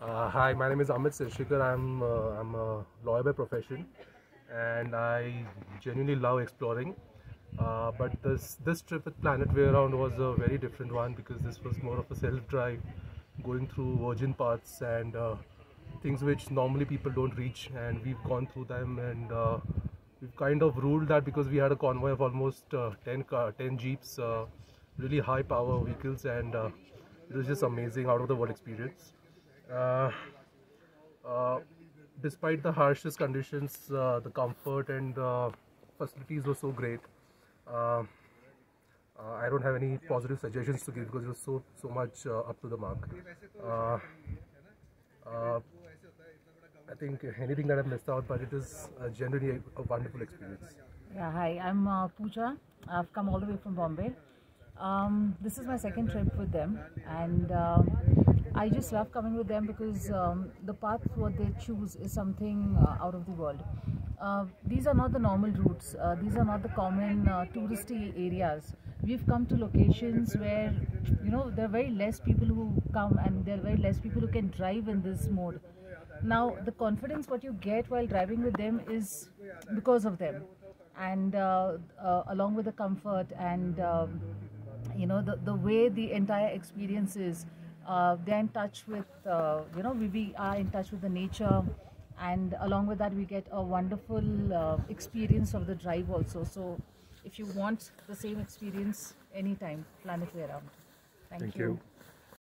Uh, hi, my name is Amit Sirshikar. I'm uh, I'm a lawyer by profession, and I genuinely love exploring. Uh, but this this trip with Planet Way Round was a very different one because this was more of a self drive, going through virgin paths and uh, things which normally people don't reach, and we've gone through them and uh, we've kind of ruled that because we had a convoy of almost uh, 10 car, 10 jeeps, really high power vehicles, and it was just amazing out of the world experience. Uh, uh, despite the harshest conditions, uh, the comfort and facilities were so great. Uh, I don't have any positive suggestions to give because it was so so much uh, up to the mark. Uh, I think anything that I've missed out, but it is generally a, a wonderful experience. Yeah, hi, I'm Pooja. I've come all the way from Bombay. Um, this is my second trip with them, and um, I just love coming with them because um, the path what they choose is something uh, out of the world. Uh, these are not the normal routes. Uh, these are not the common uh, touristy areas. We've come to locations where you know there are very less people who come, and there are very less people who can drive in this mode. Now, the confidence what you get while driving with them is because of them, and uh, uh, along with the comfort and um, you know the, the way the entire experience is. Uh, they're in touch with uh, you know we, we are in touch with the nature, and along with that we get a wonderful uh, experience of the drive also. So, if you want the same experience anytime, Planet Way Round. Thank, Thank you.